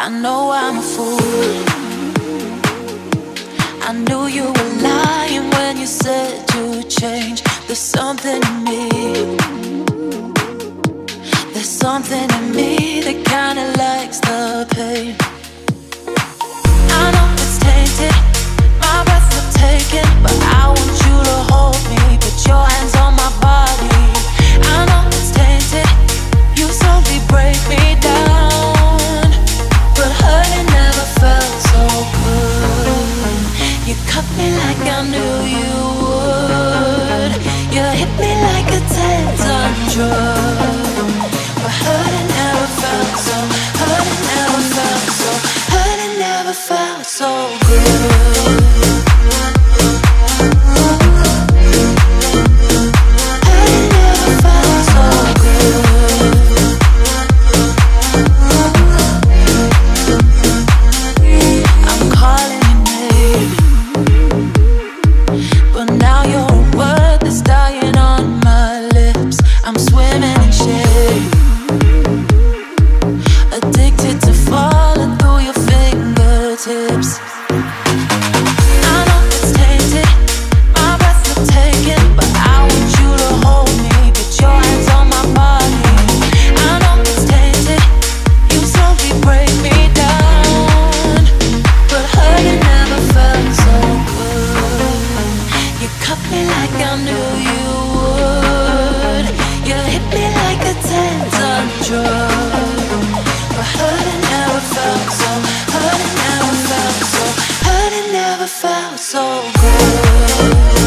I know I'm a fool. I knew you were lying when you said you changed. There's something in me. There's something. me like I knew you would. You hit me like a ten-ton drum. Hurting, never felt so. Never felt so. Never felt so good. tips. so good.